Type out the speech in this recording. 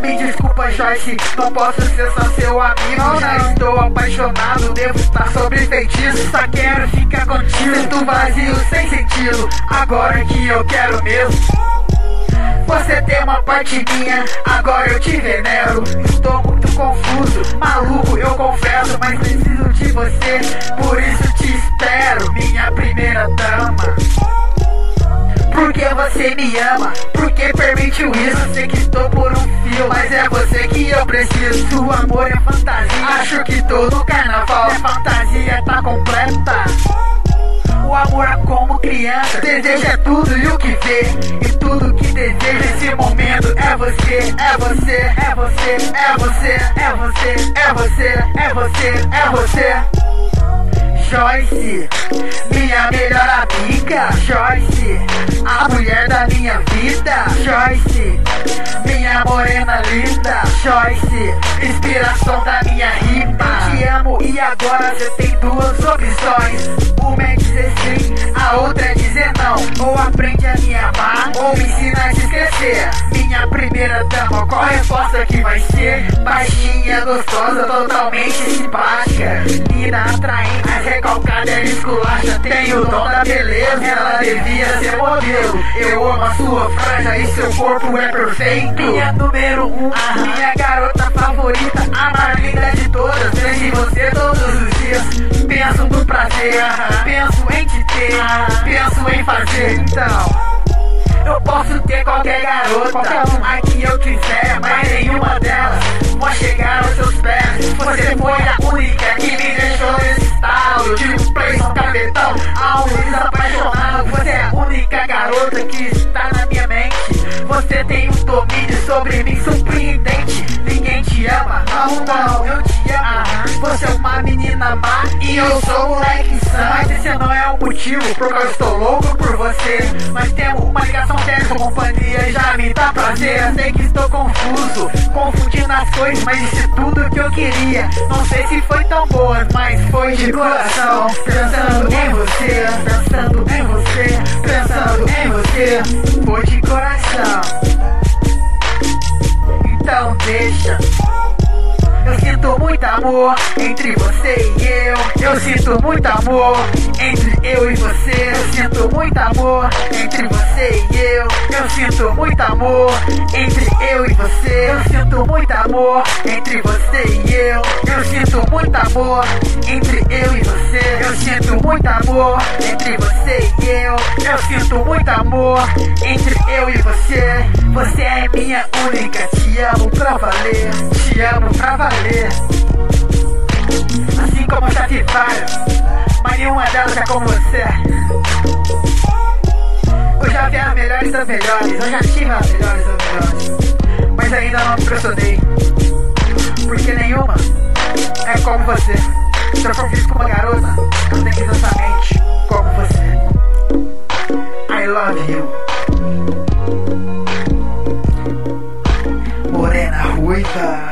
Me desculpa, Joyce, não posso ser só seu amigo. Já estou apaixonado, devo estar sobre feitiço. Só quero ficar contigo, sinto vazio sem sentido. Agora que eu quero mesmo. Você tem uma parte minha, agora eu te venero. Estou muito confuso, maluco, eu confesso, mas preciso de você. Você me ama, porque permitiu isso. Sei que estou por um fio, mas é você que eu preciso. Seu amor é fantasia, acho que todo carnaval é fantasia, tá completa. O amor é como criança, deseja tudo e o que vê. E tudo que deseja nesse momento é você, é você, é você, é você, é você, é você, é você, é você. Joyce, minha melhor amiga. Joyce, a mulher da minha vida. Joyce, minha morena linda. Joyce, inspiração da minha rima. Te amo e agora você tem duas opções. Uma é dizer sim, a outra é dizer não. Ou aprende a me amar, ou me ensina a te esquecer. Minha primeira dama, qual a resposta que vai ser? Baixinha, gostosa, totalmente simpática. Linda, atraente, mas recalcada é esculacha. Tem o dom da beleza, ela devia ser modelo. Eu amo a sua franja e seu corpo é perfeito. Minha número um, minha garota favorita, a mais linda de todas. Vejo você todos os dias. Penso no prazer, penso em te ter, penso em fazer. Então. Eu posso ter qualquer garota, qualquer uma que eu quiser, mas nenhuma delas pode chegar aos seus pés. Você foi a única que me deixou sobre mim surpreendente. Ninguém te ama, não, não, eu te amo. Você é uma menina má e eu sou um moleque sã. Mas esse não é o motivo porque eu estou louco por você. Mas temos uma ligação dessa companhia já me dá prazer. Sei que estou confuso, confundindo as coisas, mas disse tudo que eu queria. Não sei se foi tão boa, mas foi de coração. Pensando em você, pensando em você, pensando em você. Muito amor entre você e eu. Eu sinto muito amor entre eu e você. Eu sinto muito amor entre você e eu. Eu sinto muito amor entre eu e você. Eu sinto muito amor entre você e eu. Eu sinto muito amor entre eu e você. Eu sinto muito amor entre você e eu. Eu sinto muito amor entre eu e você. Você é minha única. Te amo pra valer. Te amo pra valer. Tive várias, mas nenhuma delas é como você. Eu já vi as melhores das melhores, eu já tive as melhores das melhores, mas ainda não me impressionei. Porque nenhuma é como você. For visto com uma garota, eu tenho exatamente como você. I love you. Morena ruiva.